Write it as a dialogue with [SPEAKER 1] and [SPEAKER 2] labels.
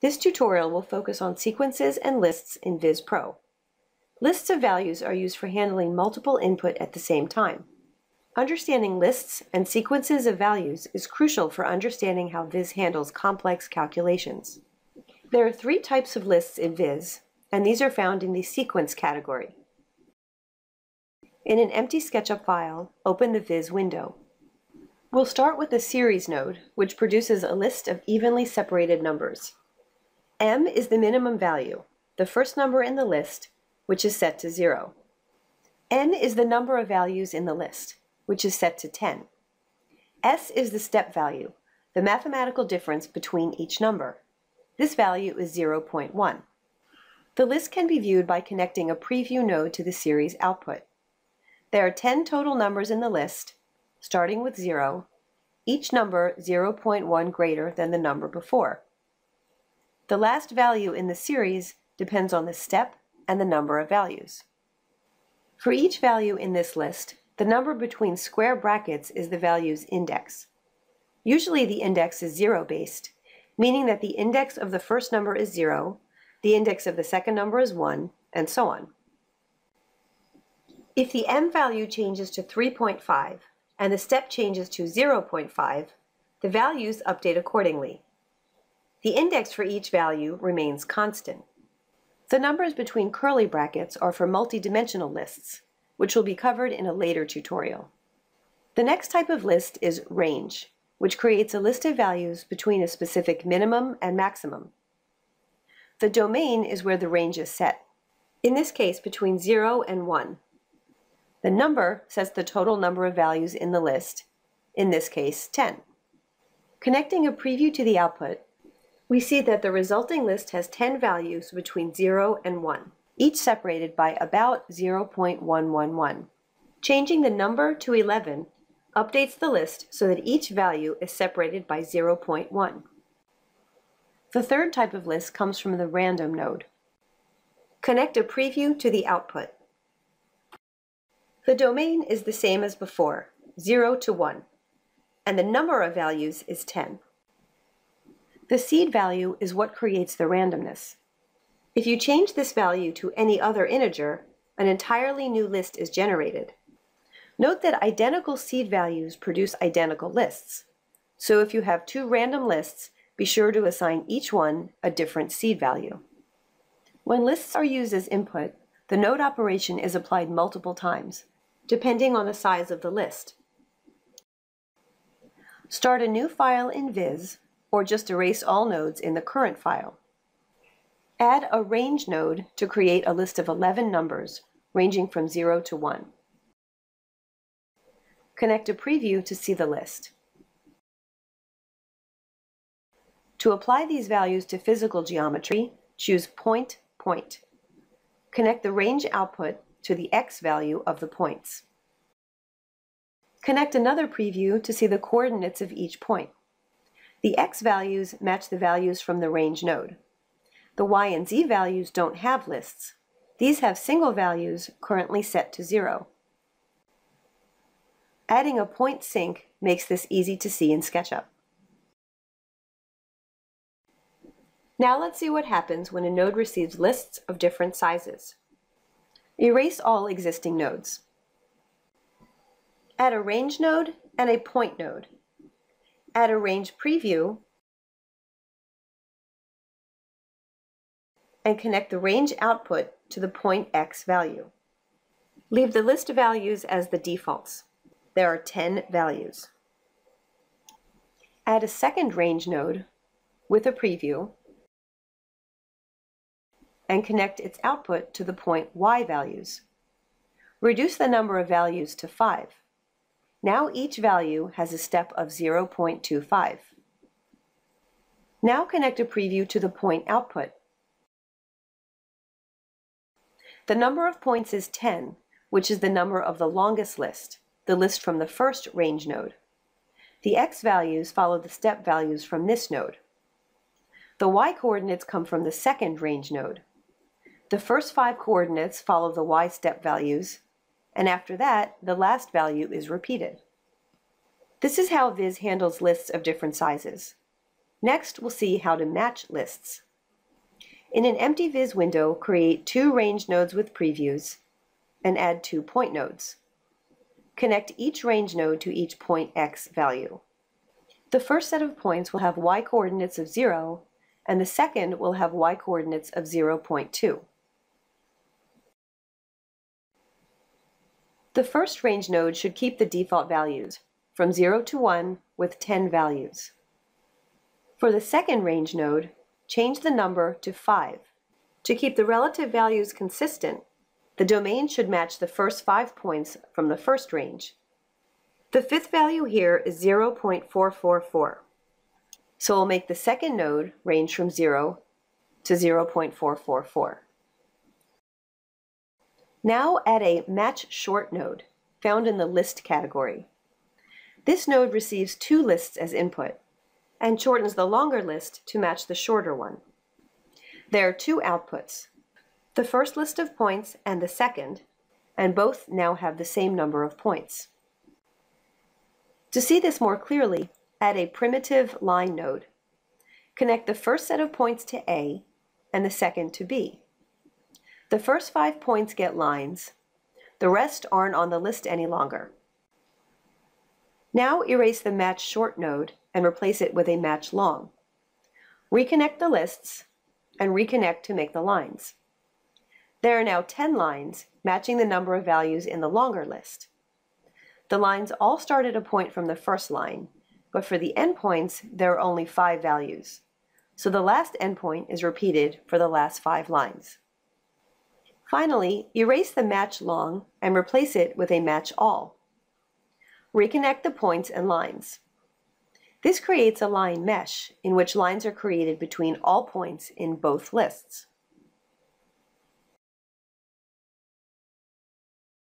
[SPEAKER 1] This tutorial will focus on sequences and lists in Viz Pro. Lists of values are used for handling multiple input at the same time. Understanding lists and sequences of values is crucial for understanding how Viz handles complex calculations. There are three types of lists in Viz, and these are found in the sequence category. In an empty SketchUp file, open the Viz window. We'll start with the series node, which produces a list of evenly separated numbers. M is the minimum value, the first number in the list, which is set to 0. N is the number of values in the list, which is set to 10. S is the step value, the mathematical difference between each number. This value is 0.1. The list can be viewed by connecting a preview node to the series output. There are 10 total numbers in the list, starting with 0, each number 0.1 greater than the number before. The last value in the series depends on the step and the number of values. For each value in this list, the number between square brackets is the value's index. Usually the index is zero-based, meaning that the index of the first number is zero, the index of the second number is one, and so on. If the m value changes to 3.5 and the step changes to 0.5, the values update accordingly. The index for each value remains constant. The numbers between curly brackets are for multidimensional lists, which will be covered in a later tutorial. The next type of list is range, which creates a list of values between a specific minimum and maximum. The domain is where the range is set, in this case between 0 and 1. The number sets the total number of values in the list, in this case 10. Connecting a preview to the output, we see that the resulting list has 10 values between 0 and 1, each separated by about 0.111. Changing the number to 11 updates the list so that each value is separated by 0.1. The third type of list comes from the random node. Connect a preview to the output. The domain is the same as before, 0 to 1, and the number of values is 10. The seed value is what creates the randomness. If you change this value to any other integer, an entirely new list is generated. Note that identical seed values produce identical lists. So if you have two random lists, be sure to assign each one a different seed value. When lists are used as input, the node operation is applied multiple times, depending on the size of the list. Start a new file in Viz or just erase all nodes in the current file. Add a range node to create a list of 11 numbers ranging from 0 to 1. Connect a preview to see the list. To apply these values to physical geometry, choose Point, Point. Connect the range output to the x value of the points. Connect another preview to see the coordinates of each point. The x values match the values from the range node. The y and z values don't have lists. These have single values currently set to 0. Adding a point sync makes this easy to see in SketchUp. Now let's see what happens when a node receives lists of different sizes. Erase all existing nodes. Add a range node and a point node Add a range preview and connect the range output to the point X value. Leave the list of values as the defaults. There are 10 values. Add a second range node with a preview and connect its output to the point Y values. Reduce the number of values to 5. Now each value has a step of 0.25. Now connect a preview to the point output. The number of points is 10, which is the number of the longest list, the list from the first range node. The x values follow the step values from this node. The y coordinates come from the second range node. The first five coordinates follow the y step values, and after that, the last value is repeated. This is how Viz handles lists of different sizes. Next, we'll see how to match lists. In an empty viz window, create two range nodes with previews and add two point nodes. Connect each range node to each point x value. The first set of points will have y coordinates of 0, and the second will have y coordinates of 0.2. The first range node should keep the default values, from 0 to 1 with 10 values. For the second range node, change the number to 5. To keep the relative values consistent, the domain should match the first five points from the first range. The fifth value here is 0.444. So we'll make the second node range from 0 to 0.444. Now add a match short node found in the list category. This node receives two lists as input and shortens the longer list to match the shorter one. There are two outputs, the first list of points and the second, and both now have the same number of points. To see this more clearly, add a primitive line node. Connect the first set of points to A and the second to B. The first five points get lines. The rest aren't on the list any longer. Now erase the match short node and replace it with a match long. Reconnect the lists and reconnect to make the lines. There are now 10 lines matching the number of values in the longer list. The lines all start at a point from the first line, but for the endpoints, there are only five values. So the last endpoint is repeated for the last five lines. Finally, erase the match long and replace it with a match all. Reconnect the points and lines. This creates a line mesh in which lines are created between all points in both lists.